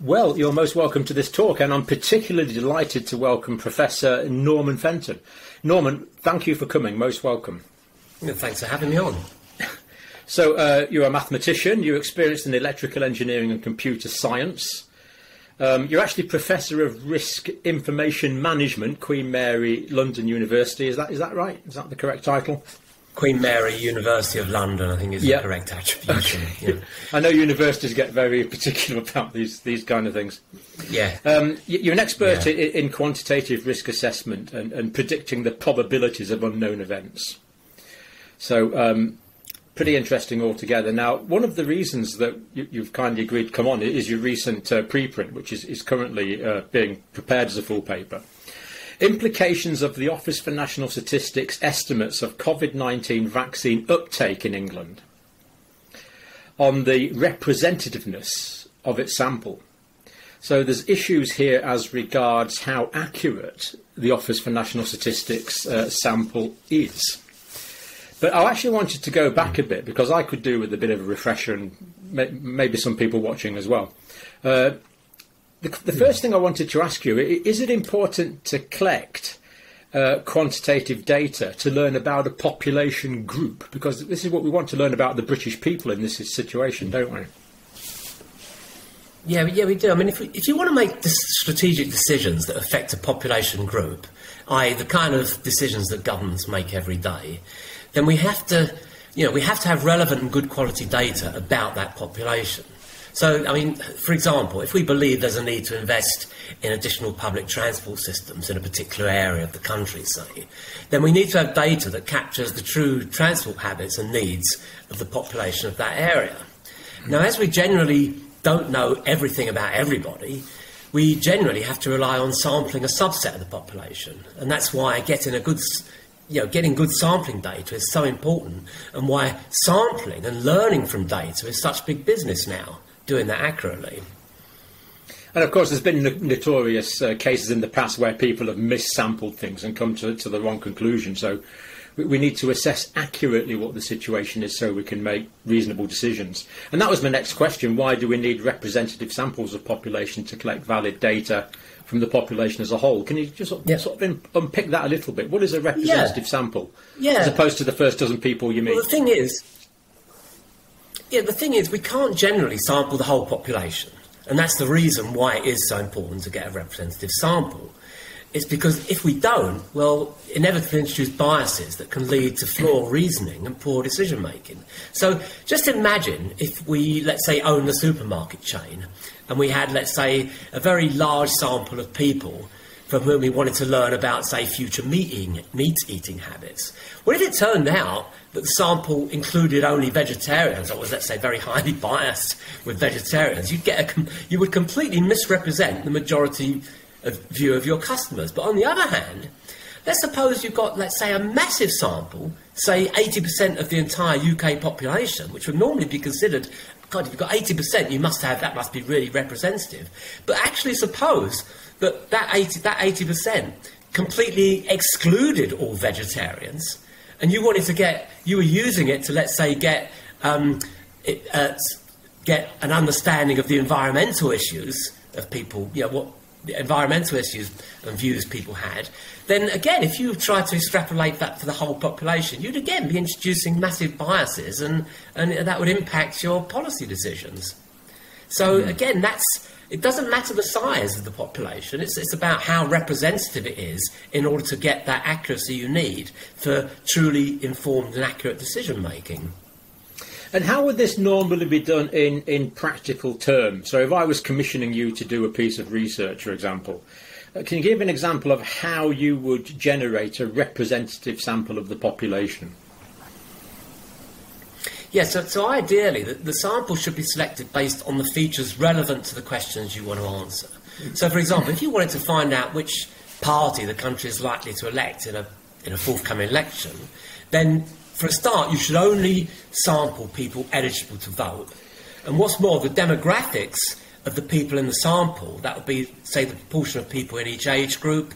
Well, you're most welcome to this talk, and I'm particularly delighted to welcome Professor Norman Fenton. Norman, thank you for coming. Most welcome. Thanks for having me on. So, uh, you're a mathematician, you're experienced in electrical engineering and computer science. Um, you're actually Professor of Risk Information Management, Queen Mary London University. Is that, is that right? Is that the correct title? Queen Mary University of London, I think, is the correct attribution. Okay. Yeah. I know universities get very particular about these these kind of things. Yeah. Um, you're an expert yeah. in, in, quantitative risk assessment and, and, predicting the probabilities of unknown events. So, um, pretty interesting altogether. Now, one of the reasons that you, have kindly agreed to come on is your recent uh, preprint, which is, is currently uh, being prepared as a full paper. Implications of the Office for National Statistics estimates of COVID 19 vaccine uptake in England on the representativeness of its sample. So there's issues here as regards how accurate the Office for National Statistics uh, sample is. But I actually wanted to go back a bit because I could do with a bit of a refresher and may, maybe some people watching as well. Uh, the, the first thing I wanted to ask you is it important to collect uh, quantitative data to learn about a population group? Because this is what we want to learn about the British people in this situation, don't we? Yeah, yeah, we do. I mean, if, we, if you want to make the strategic decisions that affect a population group, i.e., the kind of decisions that governments make every day, then we have to, you know, we have to have relevant and good quality data about that population. So, I mean, for example, if we believe there's a need to invest in additional public transport systems in a particular area of the country, say, then we need to have data that captures the true transport habits and needs of the population of that area. Now, as we generally don't know everything about everybody, we generally have to rely on sampling a subset of the population. And that's why getting a good you know, getting good sampling data is so important and why sampling and learning from data is such big business now doing that accurately. And of course, there's been notorious uh, cases in the past where people have missampled things and come to, to the wrong conclusion. So we, we, need to assess accurately what the situation is so we can make reasonable decisions. And that was my next question. Why do we need representative samples of population to collect valid data from the population as a whole? Can you just sort, yeah. sort of unpick that a little bit? What is a representative yeah. sample? Yeah. As opposed to the first dozen people you meet? Well, the thing is, yeah, the thing is, we can't generally sample the whole population. And that's the reason why it is so important to get a representative sample. It's because if we don't, well, inevitably introduce biases that can lead to flawed reasoning and poor decision making. So just imagine if we, let's say, own the supermarket chain and we had, let's say, a very large sample of people from whom we wanted to learn about, say, future meat eating, meat eating habits. What if it turned out that the sample included only vegetarians, or was, let's say, very highly biased with vegetarians? You'd get a you would completely misrepresent the majority of view of your customers. But on the other hand, let's suppose you've got, let's say, a massive sample, say 80% of the entire UK population, which would normally be considered God, if you've got 80%, you must have, that must be really representative. But actually, suppose that that 80, that 80% completely excluded all vegetarians, and you wanted to get, you were using it to, let's say, get, um, it, uh, get an understanding of the environmental issues of people, you know, what the environmental issues and views people had, then again, if you try to extrapolate that for the whole population, you'd again be introducing massive biases and, and that would impact your policy decisions. So mm. again, that's it doesn't matter the size of the population, it's, it's about how representative it is in order to get that accuracy you need for truly informed and accurate decision making. And how would this normally be done in, in practical terms? So, if I was commissioning you to do a piece of research, for example, Uh, can you give an example of how you would generate a representative sample of the population? Yes, yeah, so, so, ideally, the, the, sample should be selected based on the features relevant to the questions you want to answer. So, for example, if you wanted to find out which party the country is likely to elect in a, in a forthcoming election, then for a start, you should only sample people eligible to vote. And what's more, the demographics of the people in the sample, that would be, say, the proportion of people in each age group,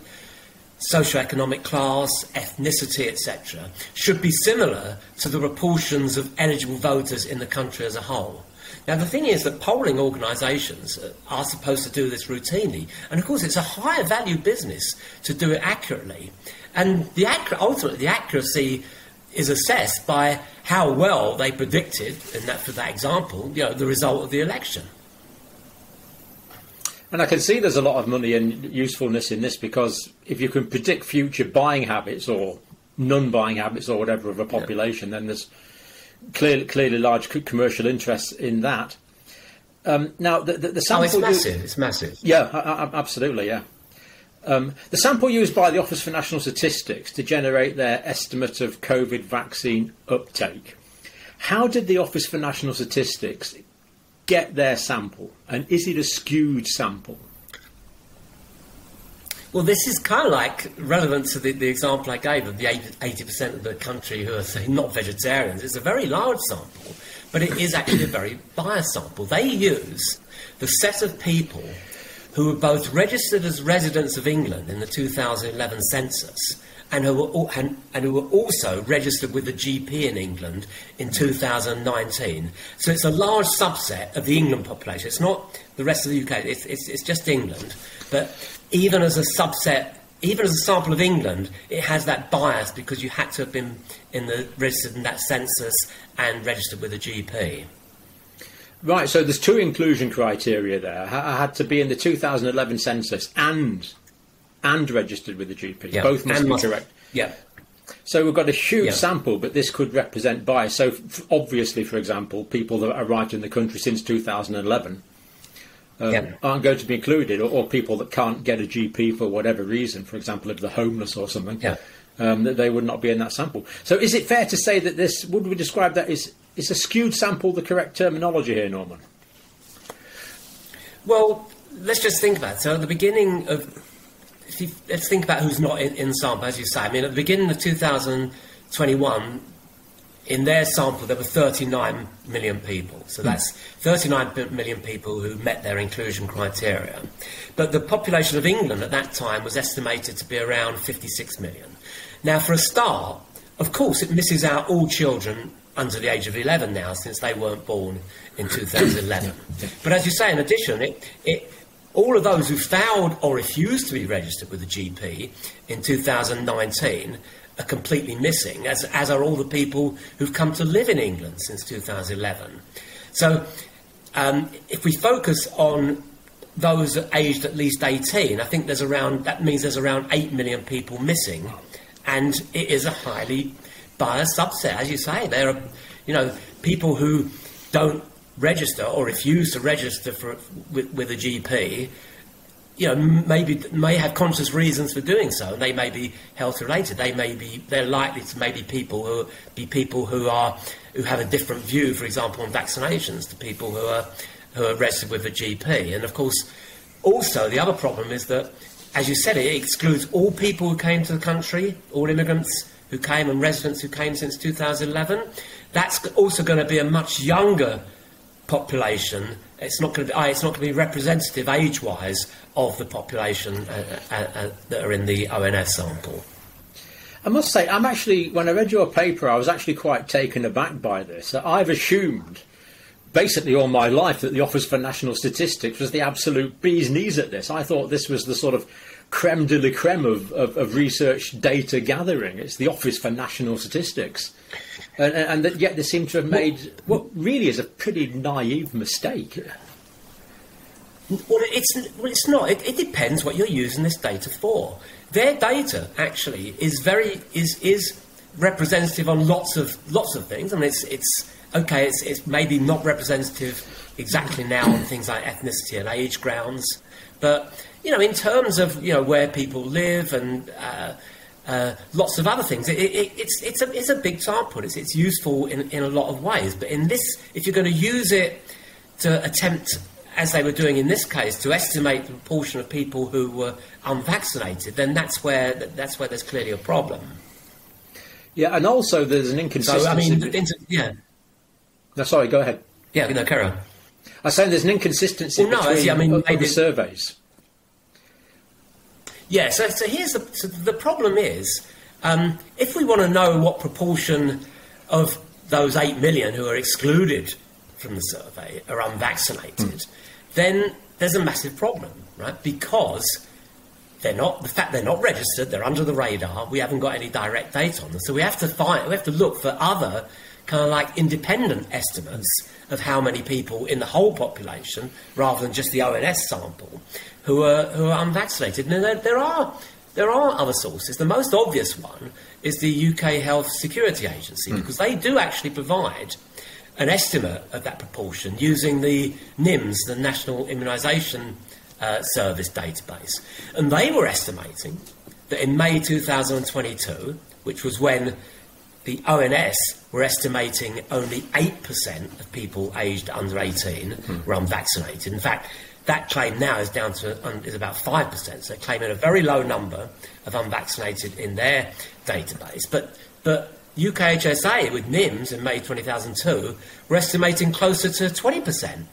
socioeconomic class, ethnicity, etc., should be similar to the proportions of eligible voters in the country as a whole. Now, the thing is that polling organisations are supposed to do this routinely, and of course, it's a higher value business to do it accurately. And the ultimately, the accuracy is assessed by how well they predicted, and that, for that example, you know, the result of the election. And I can see there's a lot of money and usefulness in this because if you can predict future buying habits or non-buying habits or whatever of a population, yeah. then there's clearly, clearly large commercial interests in that. Um, now, the, the, the sample... Oh, it's massive. it's massive. Yeah, I, I, absolutely, yeah. Um, the sample used by the Office for National Statistics to generate their estimate of COVID vaccine uptake. How did the Office for National Statistics get their sample? And is it a skewed sample? Well, this is kind of like relevant to the, the example I gave of the 80% of the country who are, say, not vegetarians. It's a very large sample, but it is actually a very biased sample. They use the set of people who were both registered as residents of England in the 2011 census and who, were, and, and who were also registered with the GP in England in 2019. So it's a large subset of the England population. It's not the rest of the UK, it's, it's, it's just England. But even as a subset, even as a sample of England, it has that bias because you had to have been in the registered in that census and registered with a GP. Right, so there's two inclusion criteria there. I had to be in the 2011 census and and registered with the GP. Yeah. Both must and be must, correct. Yeah. So we've got a huge yeah. sample, but this could represent bias. So f- obviously, for example, people that are arrived in the country since 2011 um, yeah. aren't going to be included, or, or, people that can't get a GP for whatever reason, for example, if they're homeless or something, yeah. um, that they would not be in that sample. So is it fair to say that this, would we describe that as, is a skewed sample the correct terminology here, Norman? Well, let's just think about it. So at the beginning of you, let's think about who's not in, in sample, as you say. I mean, at the beginning of 2021, in their sample, there were 39 million people. So hmm. that's 39 million people who met their inclusion criteria. But the population of England at that time was estimated to be around 56 million. Now, for a start, of course, it misses out all children under the age of 11 now, since they weren't born in 2011. but as you say, in addition, it, it all of those who failed or refused to be registered with the GP in 2019 are completely missing, as, as are all the people who've come to live in England since 2011. So, um, if we focus on those aged at least 18, I think there's around, that means there's around 8 million people missing, and it is a highly biased subset. As you say, there are, you know, people who don't register or refuse to register for, with, with a GP, you know, maybe may have conscious reasons for doing so. They may be health related. They may be they're likely to maybe people who be people who are who have a different view, for example, on vaccinations to people who are who are registered with a GP. And of course, also the other problem is that, as you said, it excludes all people who came to the country, all immigrants who came and residents who came since 2011. That's also going to be a much younger population, it's not going to be, it's not going to be representative age-wise of the population uh, uh, uh, that are in the ONS sample. I must say, I'm actually, when I read your paper, I was actually quite taken aback by this. I've assumed, basically all my life, that the Office for National Statistics was the absolute bee's knees at this. I thought this was the sort of creme de la creme of, of, of research data gathering. It's the Office for National Statistics and, and, and yet they seem to have made what really is a pretty naive mistake. Well, it's well, it's not. It, it, depends what you're using this data for. Their data actually is very is is representative on lots of lots of things. I mean, it's it's okay. It's it's maybe not representative exactly now on things like ethnicity and age grounds, but you know, in terms of you know where people live and uh, uh, lots of other things. It, it, it's, it's, a, it's a big sample. It's, it's useful in, in a lot of ways. But in this, if you're going to use it to attempt, as they were doing in this case, to estimate the proportion of people who were unvaccinated, then that's where, that's where there's clearly a problem. Yeah, and also there's an inconsistency. So, I mean, inter- yeah. No, sorry, go ahead. Yeah, no, carry on. I was saying there's an inconsistency well, no, between I mean, other surveys. Yeah, so, so here's the, so the problem is um, if we want to know what proportion of those 8 million who are excluded from the survey are unvaccinated, mm. then there's a massive problem, right? Because they're not the fact they're not registered, they're under the radar. We haven't got any direct data on them, so we have to find we have to look for other kind of like independent estimates of how many people in the whole population, rather than just the ONS sample, who are who are unvaccinated. Now there, there are there are other sources. The most obvious one is the UK Health Security Agency, mm. because they do actually provide an estimate of that proportion using the NIMS, the National Immunisation uh, Service database. And they were estimating that in May 2022, which was when the ONS were estimating only 8% of people aged under 18 mm. were unvaccinated. In fact, that claim now is down to um, is about 5%. So they're claiming a very low number of unvaccinated in their database. But, but UKHSA with NIMS in May 2002 were estimating closer to 20%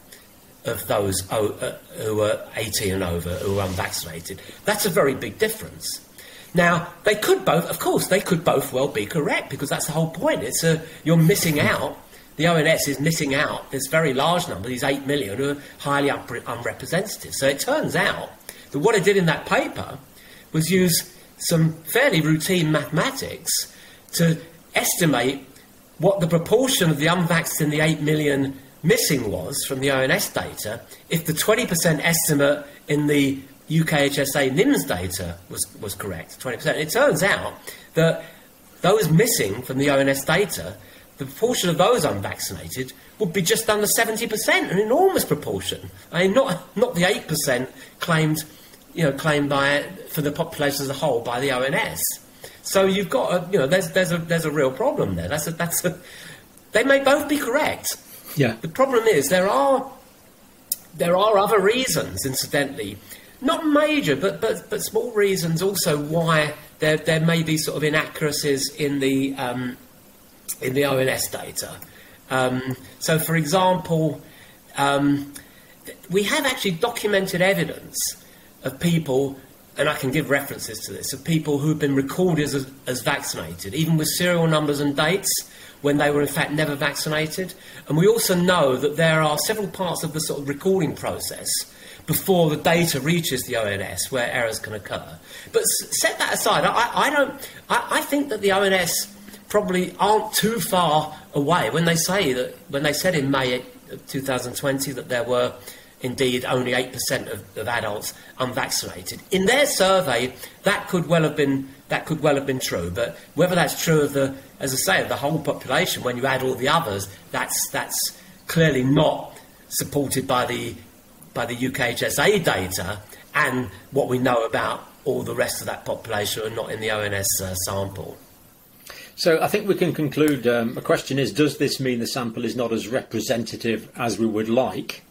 of those uh, who were 18 and over who were unvaccinated. That's a very big difference. Now, they could both, of course, they could both well be correct because that's the whole point. It's a, you're missing out the ONS is missing out this very large number, these 8 million, who are highly unrepresentative. So it turns out that what I did in that paper was use some fairly routine mathematics to estimate what the proportion of the unvaxxed in the 8 million missing was from the ONS data if the 20% estimate in the UKHSA NIMS data was, was correct, 20%. It turns out that those missing from the ONS data the proportion of those unvaccinated would be just under 70%, an enormous proportion. I mean, not, not the 8% claimed, you know, claimed by, for the population as a whole by the ONS. So you've got, a, you know, there's, there's, a, there's a real problem there. That's a, that's a, they may both be correct. Yeah. The problem is there are, there are other reasons, incidentally, not major, but, but, but small reasons also why there, there may be sort of inaccuracies in the, um, in the ONS data. Um, so, for example, um, we have actually documented evidence of people, and I can give references to this, of people who've been recorded as, as vaccinated, even with serial numbers and dates when they were in fact never vaccinated. And we also know that there are several parts of the sort of recording process before the data reaches the ONS where errors can occur. But set that aside, I, I don't. I, I, think that the ONS probably aren't too far away when they say that when they said in May 2020 that there were indeed only 8% of, of, adults unvaccinated. In their survey, that could well have been that could well have been true, but whether that's true of the, as I say, of the whole population, when you add all the others, that's that's clearly not supported by the by the UKHSA data and what we know about all the rest of that population are not in the ONS uh, sample. So I think we can conclude. Um, the question is: Does this mean the sample is not as representative as we would like?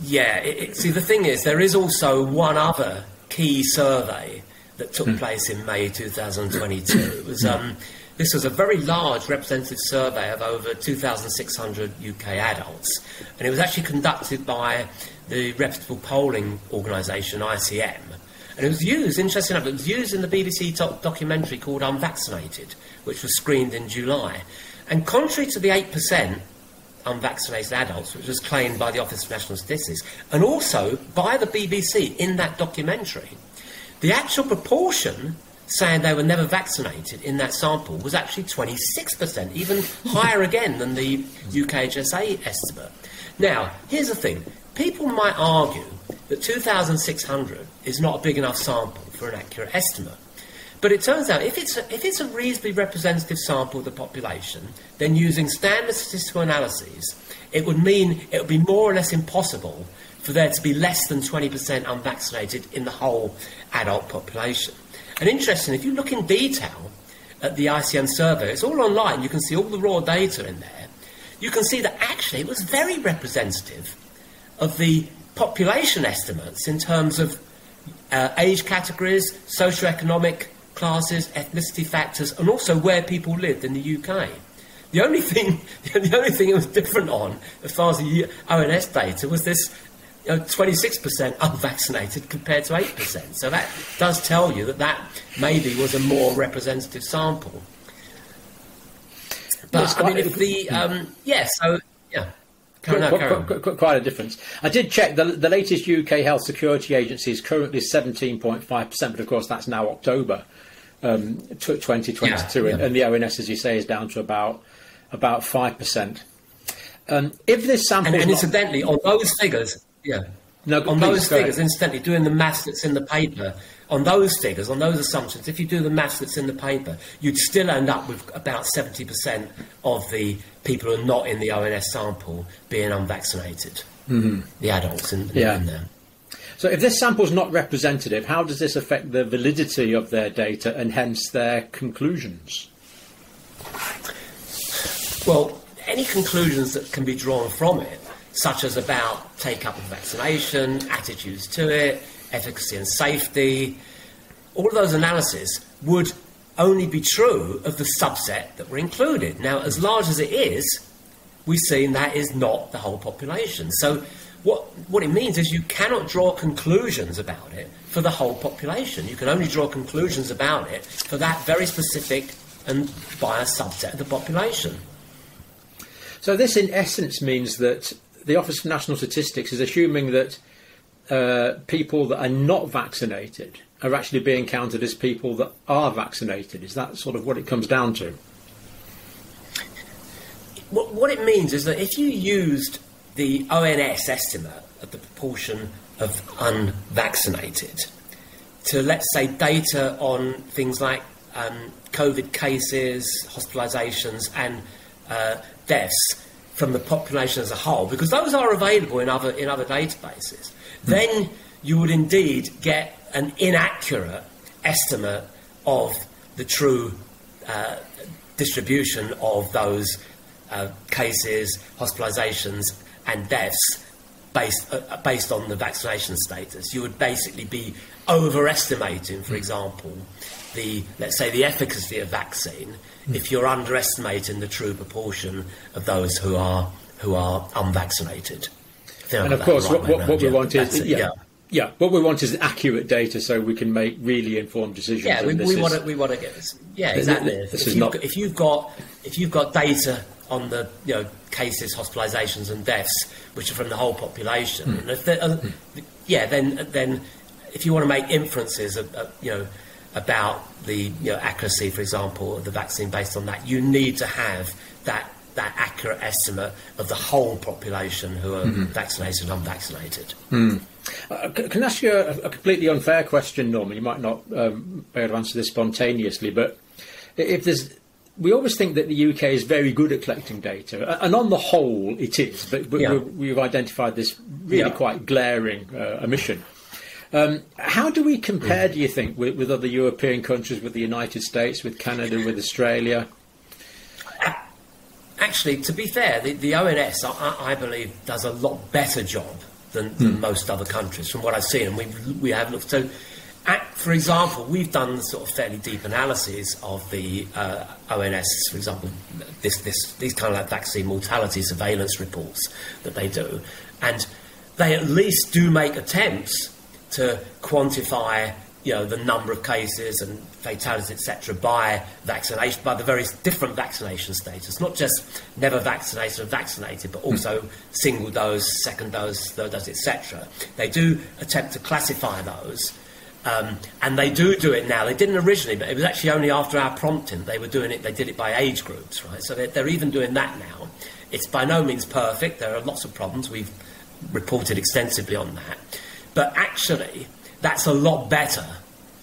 Yeah. It, it, see, the thing is, there is also one other key survey that took hmm. place in May 2022. It was. Um, this was a very large representative survey of over 2,600 UK adults, and it was actually conducted by the reputable polling organisation ICM. And it was used, interesting enough, it was used in the BBC doc- documentary called Unvaccinated, which was screened in July. And contrary to the 8% unvaccinated adults, which was claimed by the Office of National Statistics, and also by the BBC in that documentary, the actual proportion saying they were never vaccinated in that sample was actually 26%, even higher again than the UKHSA estimate. Now, here's the thing people might argue that 2,600 is not a big enough sample for an accurate estimate. But it turns out if it's, a, if it's a reasonably representative sample of the population, then using standard statistical analyses, it would mean it would be more or less impossible for there to be less than 20% unvaccinated in the whole adult population. And interesting, if you look in detail at the ICM survey, it's all online, you can see all the raw data in there. You can see that actually it was very representative of the population estimates in terms of uh, age categories, socioeconomic classes, ethnicity factors, and also where people lived in the UK. The only thing, the only thing it was different on, as far as the ONS data, was this you know, 26% unvaccinated compared to 8%. So that does tell you that that maybe was a more representative sample. But I mean, if the um, yeah, so yeah. Quite, quite, quite, a difference. I did check the, the latest UK Health Security Agency is currently 17.5%, but of course that's now October um, 2022, yeah, yeah. and the ONS, as you say, is down to about about 5%. Um, if this sample. And, and incidentally, on those figures, yeah. No, on please, those figures, ahead. incidentally, doing the maths that's in the paper, on those figures, on those assumptions, if you do the maths that's in the paper, you'd still end up with about 70% of the people who are not in the ONS sample being unvaccinated, mm-hmm. the adults in, yeah. in there. So, if this sample is not representative, how does this affect the validity of their data and hence their conclusions? Well, any conclusions that can be drawn from it such as about take up of vaccination, attitudes to it, efficacy and safety. All of those analyses would only be true of the subset that were included. Now, as large as it is, we've seen that is not the whole population. So, what, what it means is you cannot draw conclusions about it for the whole population. You can only draw conclusions about it for that very specific and a subset of the population. So, this in essence means that the Office for National Statistics is assuming that uh, people that are not vaccinated are actually being counted as people that are vaccinated. Is that sort of what it comes down to? What, it means is that if you used the ONS estimate of the proportion of unvaccinated to, let's say, data on things like um, COVID cases, hospitalisations, and uh, deaths, from the population as a whole, because those are available in other, in other databases. Then you would indeed get an inaccurate estimate of the true uh, distribution of those uh, cases, hospitalisations, and deaths based, uh, based on the vaccination status. You would basically be overestimating, for mm. example, the, let's say, the efficacy of vaccine if you're underestimating the true proportion of those who are who are unvaccinated. And of course, right what, what, what we want is yeah, yeah, yeah, what we want is accurate data so we can make really informed decisions. Yeah, we, we want to we want to get this. Yeah, exactly. This if, is you've, not... if you've got if you've got data on the you know cases, hospitalisations, and deaths, which are from the whole population, mm. if uh, mm. yeah, then then if you want to make inferences, of, uh, you know about the you know, accuracy, for example, of the vaccine based on that. You need to have that that accurate estimate of the whole population who are mm-hmm. vaccinated and unvaccinated. Mm. Uh, can I ask you a, a, completely unfair question, Norman? You might not um, be able to answer this spontaneously, but if there's we always think that the UK is very good at collecting data, and on the whole, it is. But, yeah. we've identified this really yeah. quite glaring uh, omission. Um, how do we compare, do you think, with, with other European countries, with the United States, with Canada, with Australia? Actually, to be fair, the, the ONS, I, I, believe, does a lot better job than, than mm. most other countries, from what I've seen. And we, we have looked. So, at, for example, we've done sort of fairly deep analyses of the uh, ONS, for example, this, this, these kind of like vaccine mortality surveillance reports that they do. And they at least do make attempts to quantify you know, the number of cases and fatalities, etc., by vaccination, by the various different vaccination status, not just never vaccinated and vaccinated, but also single dose, second dose, third dose, etc. They do attempt to classify those, um, and they do do it now. They didn't originally, but it was actually only after our prompting they were doing it. They did it by age groups, right? So they're, they're even doing that now. It's by no means perfect. There are lots of problems. We've reported extensively on that. But actually, that's a lot better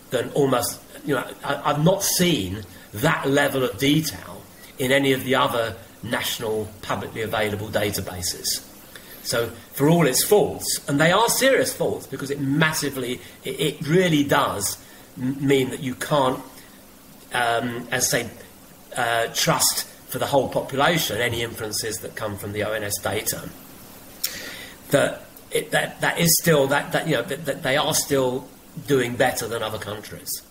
than almost, you know, I, have not seen that level of detail in any of the other national publicly available databases. So, for all its faults, and they are serious faults because it massively, it, it really does mean that you can't, um, as say, uh, trust for the whole population any inferences that come from the ONS data. That it, that that is still that, that you know that, that they are still doing better than other countries.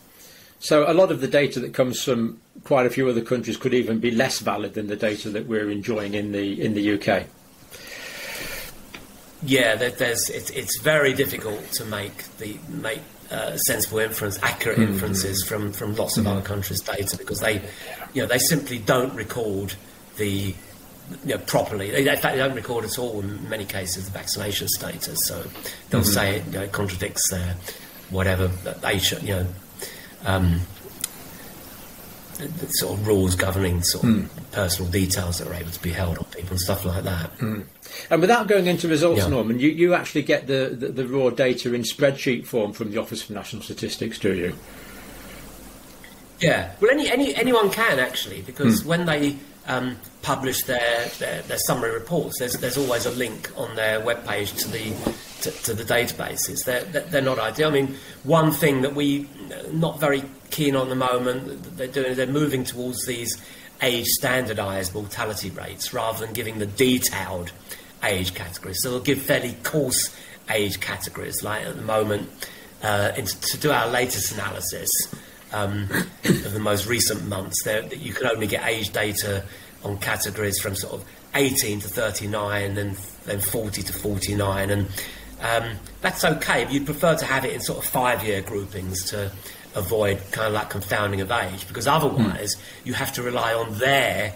So a lot of the data that comes from quite a few other countries could even be less valid than the data that we're enjoying in the in the UK. yeah, there, there's it's, it's very difficult to make the make uh, sensible inference, accurate mm-hmm. inferences from, from lots of mm-hmm. other countries' data because they, you know, they simply don't record the you know, properly. In fact, they don't record at all in many cases the vaccination status. So they'll mm-hmm. say it, you know, it contradicts their whatever they should, you know. Um, the, the sort of rules governing sort of mm. personal details that are able to be held on people and stuff like that. Mm. And without going into results, yeah. Norman, you, you actually get the, the, the, raw data in spreadsheet form from the Office for National Statistics, do you? Yeah. Well, any, any anyone can actually, because mm. when they um, publish their, their, their, summary reports, there's, there's always a link on their webpage to the to, to, the databases. They're, they're not ideal. I mean, one thing that we not very keen on the moment they're doing they're moving towards these age standardised mortality rates rather than giving the detailed age categories. So they'll give fairly coarse age categories. Like at the moment, uh, to do our latest analysis um, of the most recent months, there, you can only get age data on categories from sort of 18 to 39, then then 40 to 49, and um, that's okay. But you'd prefer to have it in sort of five-year groupings to avoid kind of like confounding of age, because otherwise mm. you have to rely on their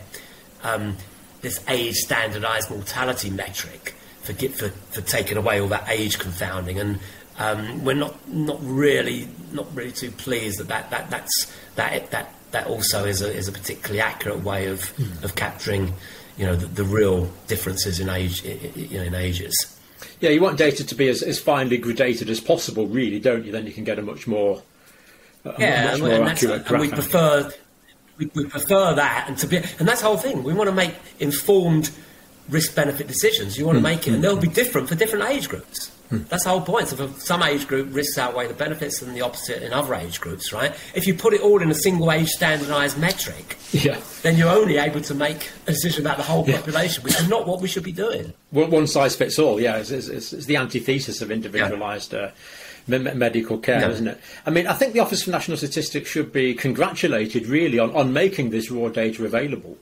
um, this age standardised mortality metric for, get, for, for taking away all that age confounding. And um, we're not, not really not really too pleased that, that, that that's that that that also is a, is a particularly accurate way of, mm. of capturing you know the, the, real differences in age you know, in ages. Yeah, you want data to be as, as finely gradated as possible, really, don't you? Then you can get a much more a yeah, much more and, accurate and we prefer we, we prefer that, and to be, and that's the whole thing. We want to make informed risk benefit decisions. You want to mm. make it, and they'll be different for different age groups. Mm. That's the whole point. So for some age group, risks outweigh the benefits, and the opposite in other age groups, right? If you put it all in a single age standardised metric, yeah. then you're only able to make a decision about the whole yeah. population, which is not what we should be doing. One, size fits all. Yeah, it's, it's, it's the antithesis of individualised. Yeah. Uh, medical care, no. isn't it? I mean, I think the Office for National Statistics should be congratulated really on, on making this raw data available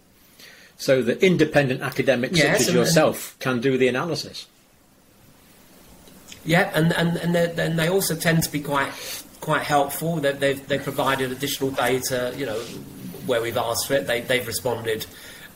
so that independent academics yes, such as yourself can do the analysis. Yeah, and, and, and then they also tend to be quite quite helpful. They've, they've, they've provided additional data, you know, where we've asked for it. They, they've responded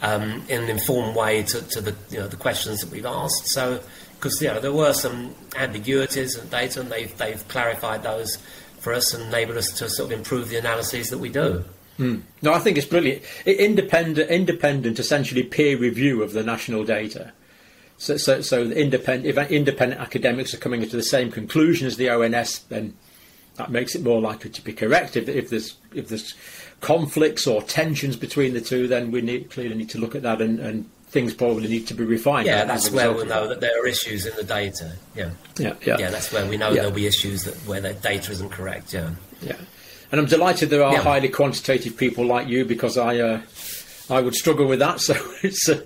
um, in an informed way to, to the, you know, the questions that we've asked. So because you know, there were some ambiguities in data, and they've, they've clarified those for us and enabled us to sort of improve the analyses that we do. Mm. No, I think it's brilliant. Independent, independent, essentially peer review of the national data. So, so, so independent, if independent academics are coming to the same conclusion as the ONS, then that makes it more likely to be correct. If, if there's if there's conflicts or tensions between the two, then we need, clearly need to look at that and, and things probably need to be refined. Yeah, that's where we know that there are issues in the data. Yeah, yeah, yeah. yeah that's where we know yeah. there'll be issues that where the data isn't correct. Yeah, yeah. And I'm delighted there are yeah. highly quantitative people like you because I uh, I would struggle with that. So it's. Uh,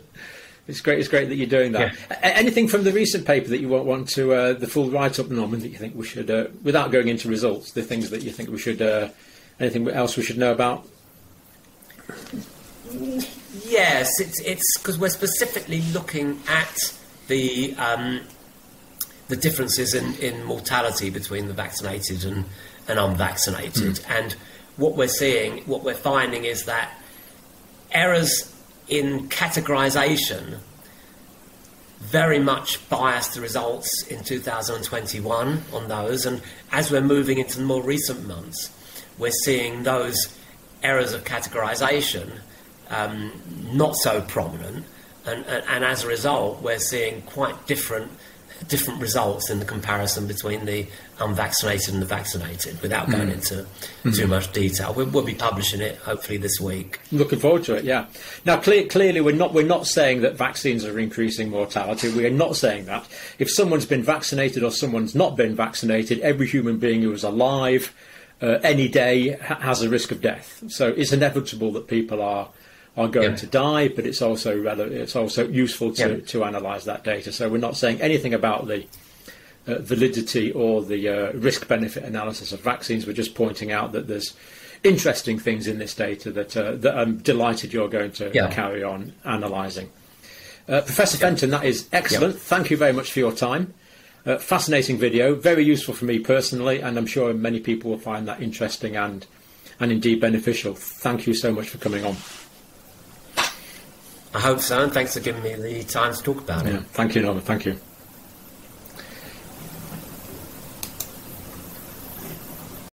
it's great. It's great that you're doing that. Yeah. Anything from the recent paper that you want, want to uh, the full write-up, Norman, that you think we should, uh, without going into results, the things that you think we should, uh, anything else we should know about? Yes, it's because we're specifically looking at the um, the differences in, in mortality between the vaccinated and, and unvaccinated. Mm. And what we're seeing, what we're finding is that errors in categorization very much biased the results in 2021 on those. And as we're moving into the more recent months, we're seeing those errors of categorization um, not so prominent, and, and, and, as a result, we're seeing quite different different results in the comparison between the unvaccinated and the vaccinated. Without going mm. into mm-hmm. too much detail, we'll, we'll, be publishing it hopefully this week. Looking forward to it. Yeah. Now, clear, clearly, we're not we're not saying that vaccines are increasing mortality. We are not saying that. If someone's been vaccinated or someone's not been vaccinated, every human being who is alive. Uh, any day ha- has a risk of death. So it's inevitable that people are are going to die, but it's also it's also useful to, to analyse that data. So we're not saying anything about the uh, validity or the uh, risk benefit analysis of vaccines. We're just pointing out that there's interesting things in this data that uh, that I'm delighted you're going to carry on analysing. Uh, Professor Fenton, that is excellent. Thank you very much for your time. Uh, fascinating video, very useful for me personally, and I'm sure many people will find that interesting and and indeed beneficial. Thank you so much for coming on. I hope so, and thanks for giving me the time to talk about yeah. it. Thank you, Norman. Thank you.